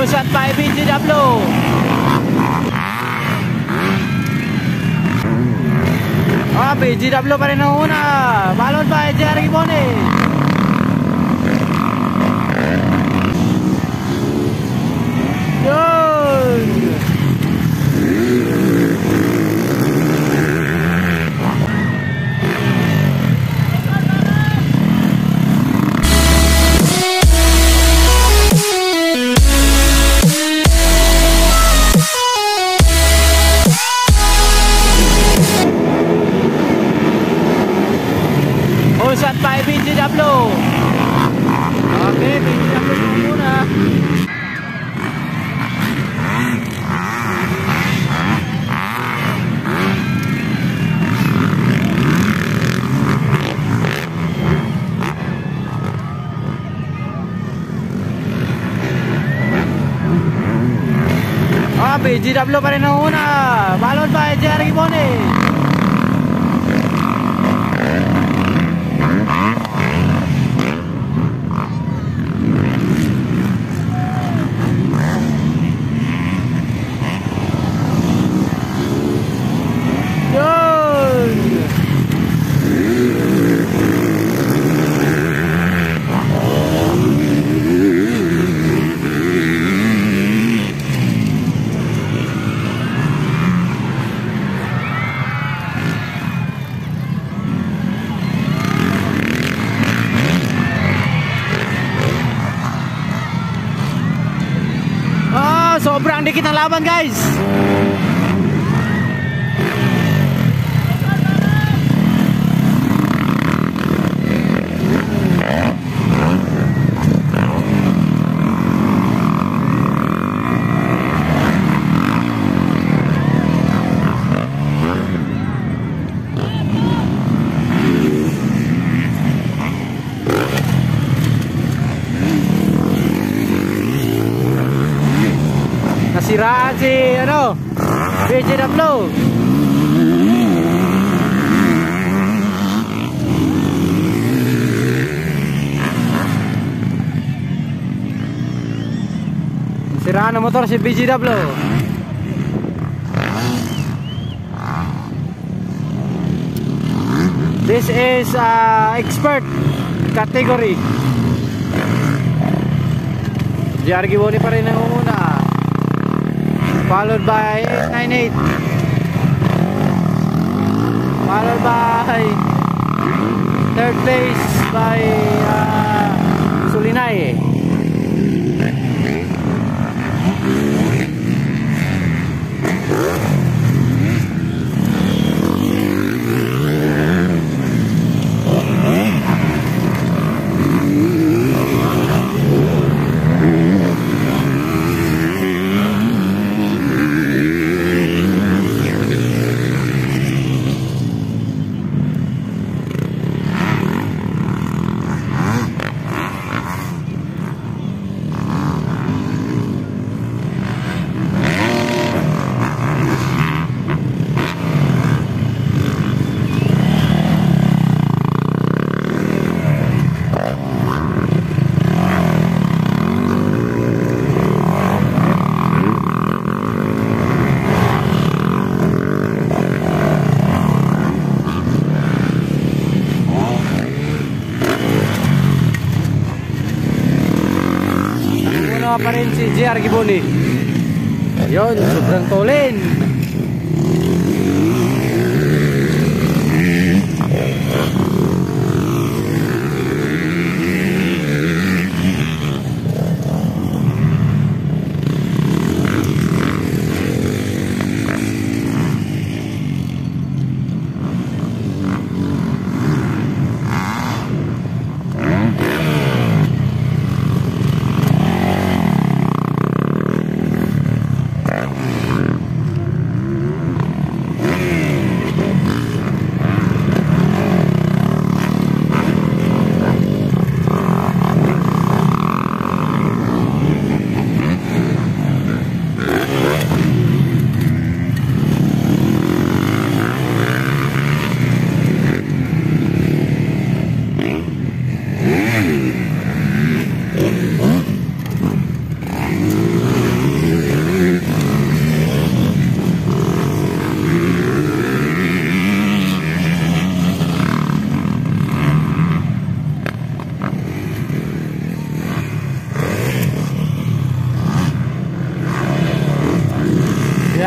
Pusat by BGW. Ah, BGW pa rin ang una. Balon by Jerry Boni. Ah, BGW pa rin ang una. Balon by Jerry Boni. Dikit ng laban, guys. Nasiraan si ano? BGW. Nasiraan ng motor si BGW. This is uh, expert category. JR Giboni pa rin ang una followed by 898 followed by third place by uh, Sulinay apa pa rin si JR Giboni. Ayun, sobrang tulin.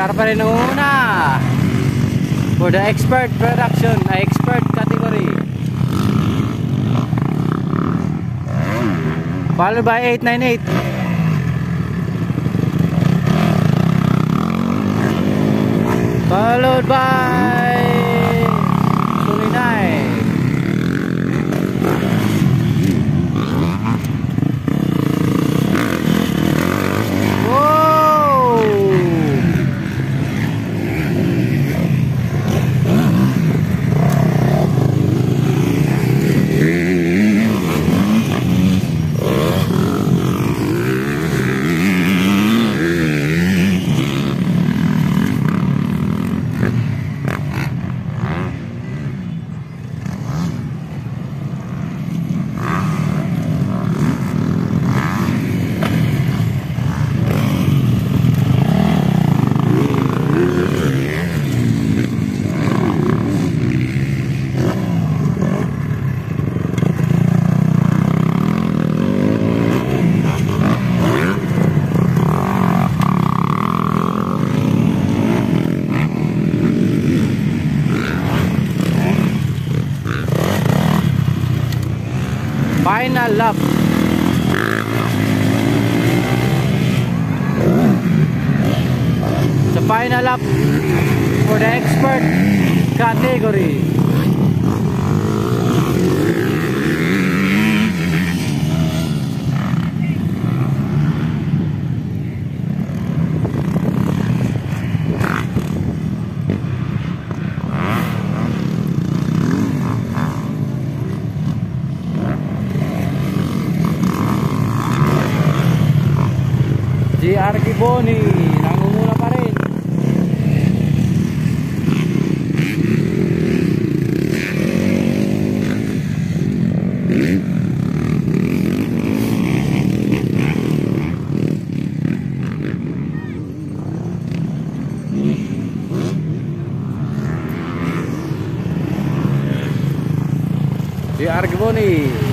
GR pa rin nangunguna. For the expert production, expert category. Followed by 898. Followed by Final lap. The final lap for the expert category. GR Giboni, nangunguna pa rin. GR Giboni.